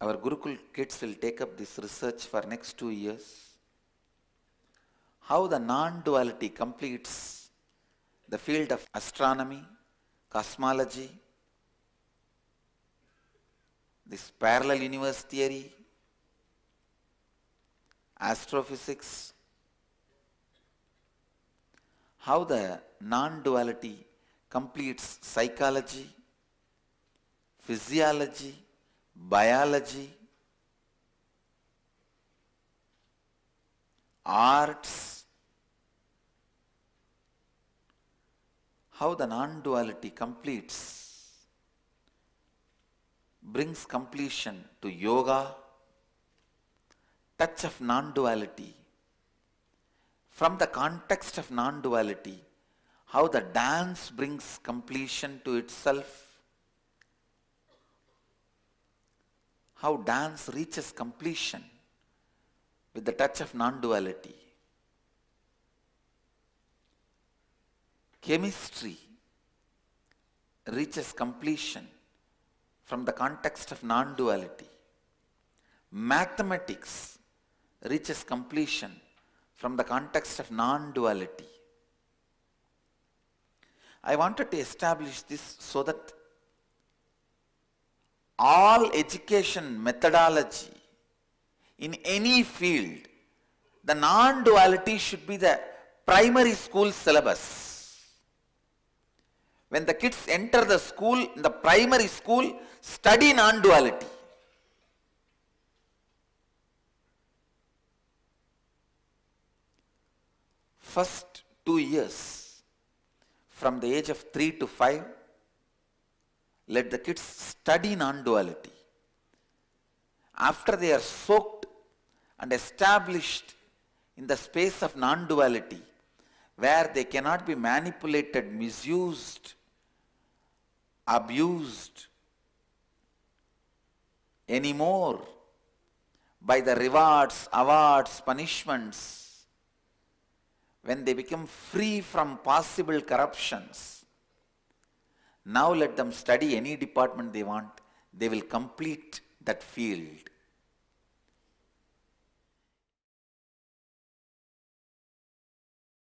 Our Gurukul kids will take up this research for next two years. How the non-duality completes the field of astronomy, cosmology, this parallel universe theory, astrophysics, how the non-duality completes psychology, physiology, biology, arts, how the non-duality completes, brings completion to yoga, touch of non-duality, from the context of non-duality, how the dance brings completion to itself, how dance reaches completion with the touch of non-duality. Chemistry reaches completion from the context of non-duality. Mathematics reaches completion from the context of non-duality. I wanted to establish this so that all education methodology in any field, the non-duality should be the primary school syllabus. When the kids enter the school, the primary school, study non-duality. First two years, from the age of 3 to 5, let the kids study non-duality. After they are soaked and established in the space of non-duality, where they cannot be manipulated, misused, abused anymore by the rewards, awards, punishments, when they become free from possible corruptions, now let them study any department they want. They will complete that field.